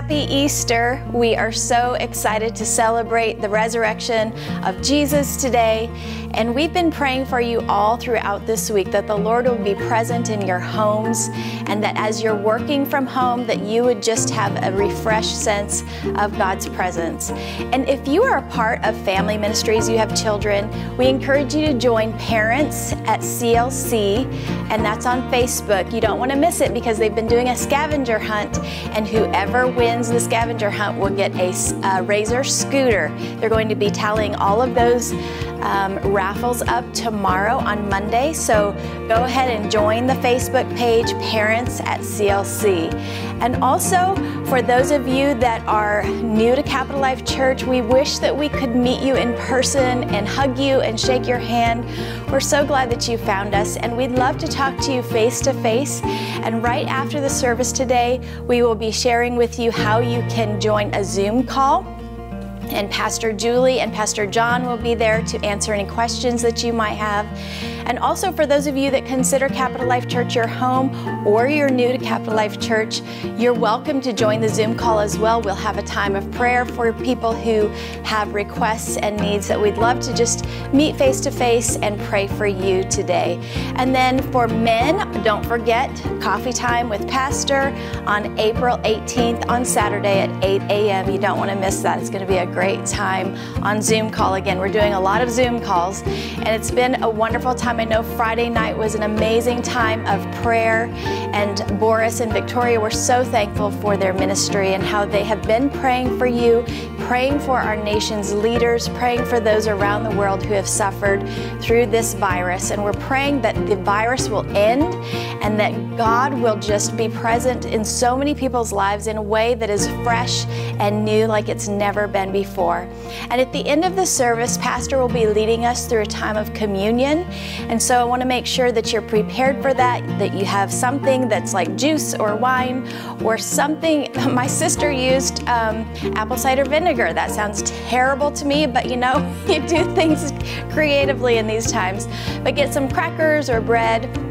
Happy Easter. We are so excited to celebrate the resurrection of Jesus today. And we've been praying for you all throughout this week that the Lord will be present in your homes and that as you're working from home that you would just have a refreshed sense of God's presence. And if you are a part of family ministries, you have children, we encourage you to join Parents at CLC and that's on Facebook. You don't want to miss it because they've been doing a scavenger hunt and whoever wins the scavenger hunt will get a, a Razor scooter. They're going to be tallying all of those um, raffles up tomorrow on Monday. So go ahead and join the Facebook page, Parents at CLC. And also, for those of you that are new to Capital Life Church, we wish that we could meet you in person and hug you and shake your hand. We're so glad that you found us, and we'd love to talk to you face to face. And right after the service today, we will be sharing with you how you can join a Zoom call and Pastor Julie and Pastor John will be there to answer any questions that you might have. And also for those of you that consider Capital Life Church your home or you're new to Capital Life Church, you're welcome to join the Zoom call as well. We'll have a time of prayer for people who have requests and needs that we'd love to just meet face to face and pray for you today. And then for men, don't forget coffee time with Pastor on April 18th on Saturday at 8 a.m. You don't want to miss that. It's going to be a great time on Zoom call again. We're doing a lot of Zoom calls, and it's been a wonderful time. I know Friday night was an amazing time of prayer, and Boris and Victoria were so thankful for their ministry and how they have been praying for you, praying for our nation's leaders, praying for those around the world who have suffered through this virus. And we're praying that the virus will end and that God will just be present in so many people's lives in a way that is fresh and new like it's never been before And at the end of the service, Pastor will be leading us through a time of communion. And so I want to make sure that you're prepared for that, that you have something that's like juice or wine or something. My sister used um, apple cider vinegar. That sounds terrible to me, but you know, you do things creatively in these times. But get some crackers or bread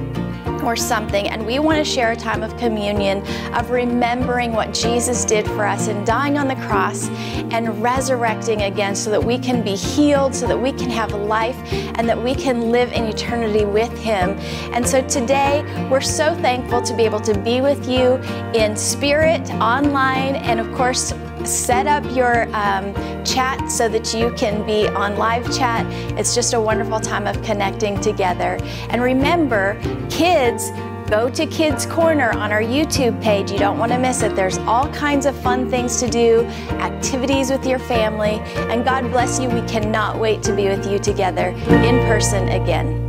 or something, and we want to share a time of communion of remembering what Jesus did for us in dying on the cross and resurrecting again so that we can be healed, so that we can have life, and that we can live in eternity with Him. And so today, we're so thankful to be able to be with you in spirit, online, and of course, set up your um, chat so that you can be on live chat. It's just a wonderful time of connecting together. And remember, kids, go to Kids Corner on our YouTube page. You don't want to miss it. There's all kinds of fun things to do, activities with your family, and God bless you. We cannot wait to be with you together in person again.